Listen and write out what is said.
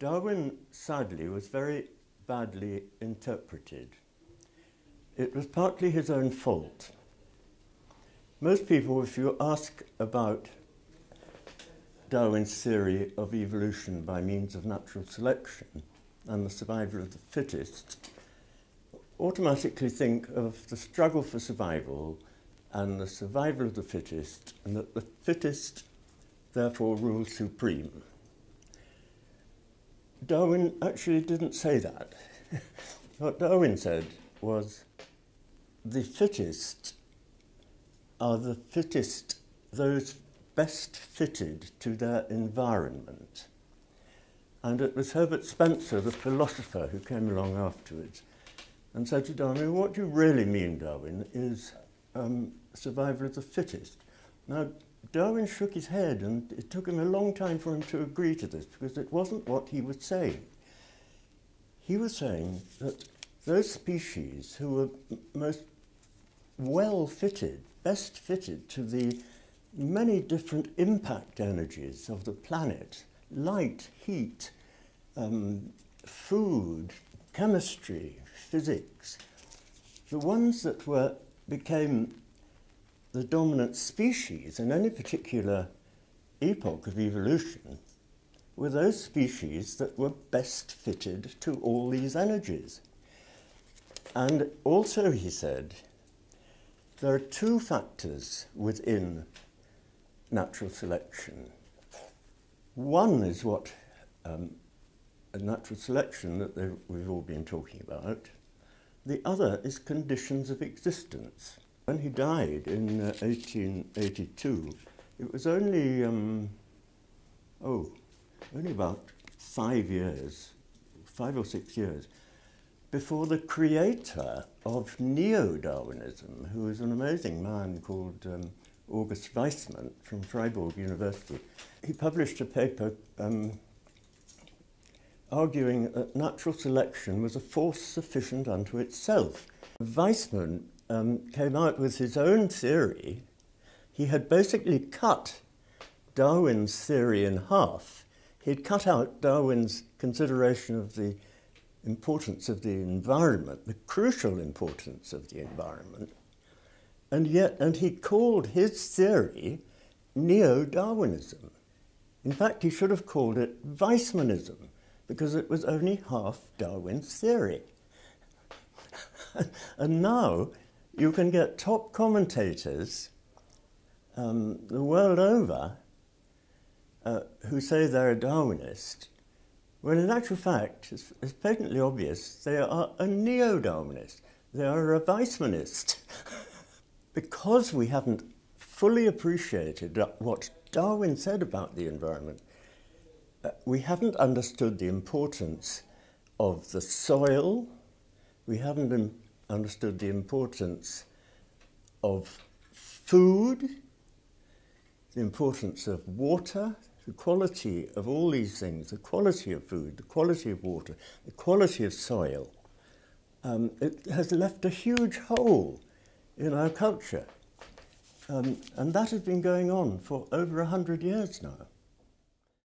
Darwin, sadly, was very badly interpreted. It was partly his own fault. Most people, if you ask about Darwin's theory of evolution by means of natural selection and the survival of the fittest, automatically think of the struggle for survival and the survival of the fittest, and that the fittest therefore rules supreme. Darwin actually didn't say that. what Darwin said was the fittest are the fittest, those best fitted to their environment. And it was Herbert Spencer, the philosopher, who came along afterwards and said to Darwin, what do you really mean, Darwin, is um, survival of the fittest. Now, Darwin shook his head, and it took him a long time for him to agree to this because it wasn't what he was saying. He was saying that those species who were most well fitted, best fitted to the many different impact energies of the planet light, heat, um, food, chemistry, physics the ones that were became the dominant species in any particular epoch of evolution were those species that were best fitted to all these energies. And also, he said, there are two factors within natural selection. One is what um, natural selection that we've all been talking about. The other is conditions of existence. When he died in uh, 1882, it was only, um, oh, only about five years, five or six years, before the creator of neo-Darwinism, who was an amazing man called um, August Weismann from Freiburg University, he published a paper um, arguing that natural selection was a force sufficient unto itself. Weismann um, came out with his own theory, he had basically cut Darwin's theory in half. He'd cut out Darwin's consideration of the importance of the environment, the crucial importance of the environment, and yet, and he called his theory neo-Darwinism. In fact, he should have called it Weismannism, because it was only half Darwin's theory. and now you can get top commentators um, the world over uh, who say they're a Darwinist, when in actual fact, it's, it's patently obvious, they are a neo-Darwinist. They are a Weismannist. because we haven't fully appreciated what Darwin said about the environment, uh, we haven't understood the importance of the soil, we haven't understood the importance of food, the importance of water, the quality of all these things, the quality of food, the quality of water, the quality of soil, um, it has left a huge hole in our culture. Um, and that has been going on for over a hundred years now.